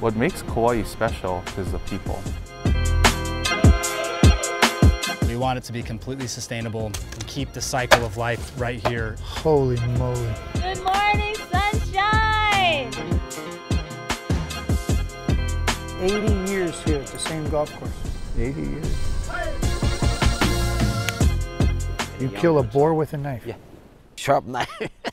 What makes Kauai special is the people. We want it to be completely sustainable and keep the cycle of life right here. Holy moly. Good morning, sunshine! 80 years here at the same golf course. 80 years. You kill a boar with a knife. Yeah. Sharp knife.